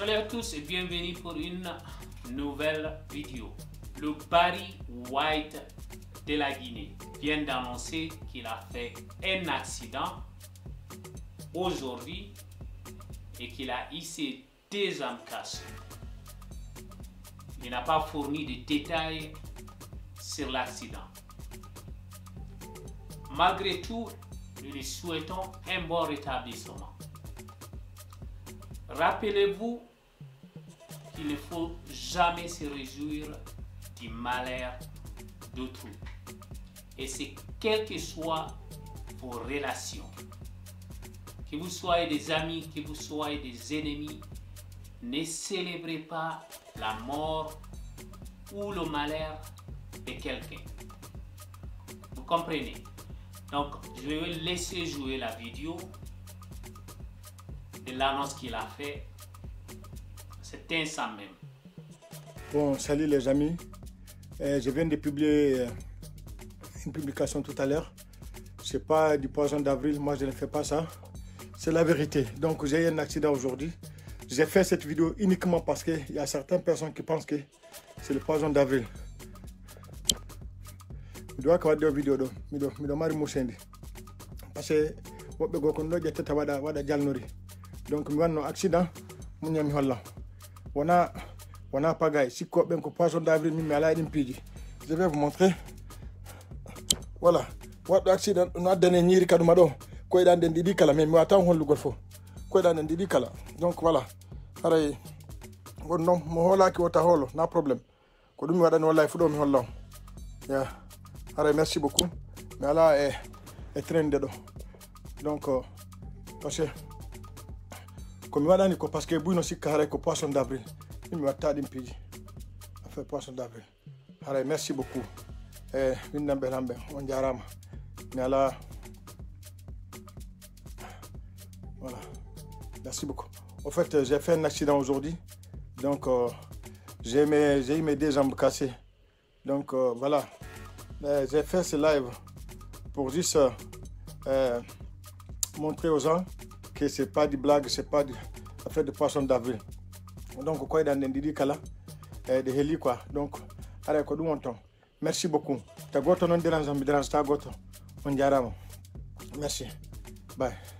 Salut à tous et bienvenue pour une nouvelle vidéo. Le Barry White de la Guinée vient d'annoncer qu'il a fait un accident aujourd'hui et qu'il a hissé deux âmes cassées. Il n'a pas fourni de détails sur l'accident. Malgré tout, nous lui souhaitons un bon rétablissement. Rappelez-vous qu'il ne faut jamais se réjouir du malheur d'autrui. Et c'est quelles que soient vos relations. Que vous soyez des amis, que vous soyez des ennemis, ne célébrez pas la mort ou le malheur de quelqu'un. Vous comprenez? Donc, je vais laisser jouer la vidéo de l'annonce qu'il a fait cet instant même. Bon, salut les amis. Euh, je viens de publier euh, une publication tout à l'heure. C'est pas du poison d'avril, moi je ne fais pas ça. C'est la vérité. Donc j'ai eu un accident aujourd'hui. J'ai fait cette vidéo uniquement parce qu'il y a certaines personnes qui pensent que c'est le poison d'avril. Je dois avoir deux vidéos. Je dois mari musendi parce que woɓɓe goo kon ɗo ƴettata waɗa waɗa jalnori donc mi wanno accident wona wona pagay sikkoɓe ɓen ko poisson d'avril min mi ala ɗin piiji je vais vous montrer. Voilà. Waɗɗo accident no addane ñiiri kaduma ɗo koyɗan nden ɗiɗi kala mais mi wawa tan hollugol fof koyɗan nden ɗiɗi kala donc voilà. Haray won noon mo hoolaki wota hoolo na probléme ko ɗum mi waɗani wallahi fu ɗo mi holla ya merci beaucoup. Mi ala e e train de ɗo donc parce que komi waɗani ko par ce que ɓuyno sikka haray ko poisson d' avril min mi watta ɗin piiji affaire poisson d' avril haray merci beaucoup. E ɓe on voilà. Merci beaucoup. Au fait j'ai fait un accident aujourd'hui. Donc euh, j'ai eu mes deux jambes cassées. Donc euh, voilà. J'ai fait ce live pour juste euh, montrer aux gens que c'est pas du blague, c'est pas du affaire de poisson d'avril. Donc quoi dans des kala de heli quoi. Donc allez ko dum ton. Merci beaucoup. Ta goto non dérange mi dérange ta goto. On jarama. Merci. Bye.